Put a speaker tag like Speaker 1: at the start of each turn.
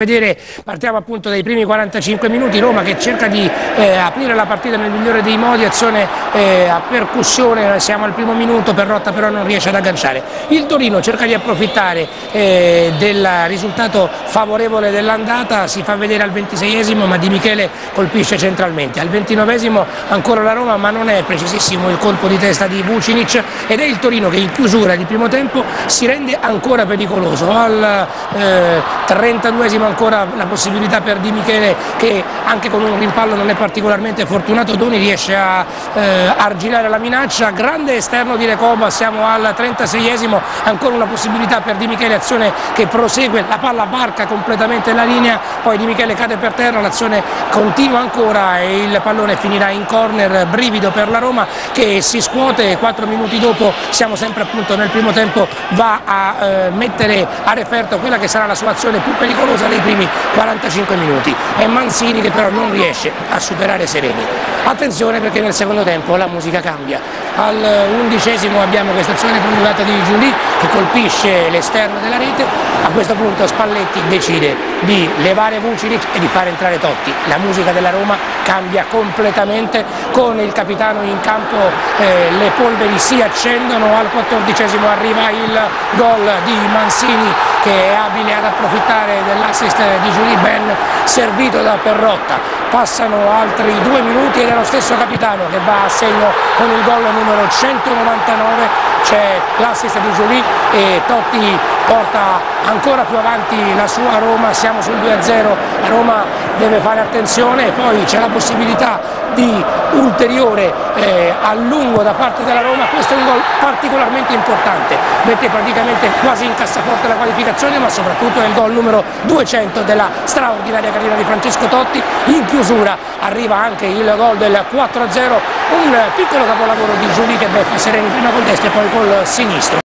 Speaker 1: Vedere, partiamo appunto dai primi 45 minuti, Roma che cerca di eh, aprire la partita nel migliore dei modi, azione eh, a percussione, siamo al primo minuto, Perrotta però non riesce ad agganciare. Il Torino cerca di approfittare eh, del risultato favorevole dell'andata, si fa vedere al 26esimo ma Di Michele colpisce centralmente. Al 29esimo ancora la Roma ma non è precisissimo il colpo di testa di Vucinic ed è il Torino che in chiusura di primo tempo si rende ancora pericoloso. Al 32esimo eh, ancora la possibilità per Di Michele che anche con un rimpallo non è particolarmente fortunato Doni riesce a eh, arginare la minaccia, grande esterno di Recoba, siamo al 36esimo, ancora una possibilità per Di Michele, azione che prosegue, la palla barca completamente la linea, poi Di Michele cade per terra, l'azione continua ancora e il pallone finirà in corner, brivido per la Roma che si scuote, 4 minuti dopo siamo sempre appunto nel primo tempo, va a eh, mettere a referto quella che sarà la sua azione più pericolosa dei primi 45 minuti. È Mansini che però non riesce a superare Sereni. Attenzione perché nel secondo tempo la musica cambia. Al undicesimo abbiamo questa azione prolungata di Giulì che colpisce l'esterno della rete. A questo punto Spalletti decide di levare Vucinic e di fare entrare Totti. La musica della Roma cambia completamente con il capitano in campo, eh, le polveri si accendono. Al quattordicesimo arriva il gol di Mansini che è abile ad approfittare dell'assist di Giulì ben servito da Perrotta. Passano altri due minuti ed è lo stesso capitano che va a segno con il gol numero 199 c'è l'assist di Giulì e Totti porta ancora più avanti la sua Roma, siamo sul 2-0, la Roma deve fare attenzione. Poi c'è la possibilità di ulteriore eh, allungo da parte della Roma, questo è un gol particolarmente importante, mette praticamente quasi in cassaforte la qualificazione ma soprattutto è il gol numero 200 della straordinaria carriera di Francesco Totti, in chiusura arriva anche il gol del 4-0, un piccolo capolavoro di Giulì che beffa Sereni prima col destro e poi col sinistro.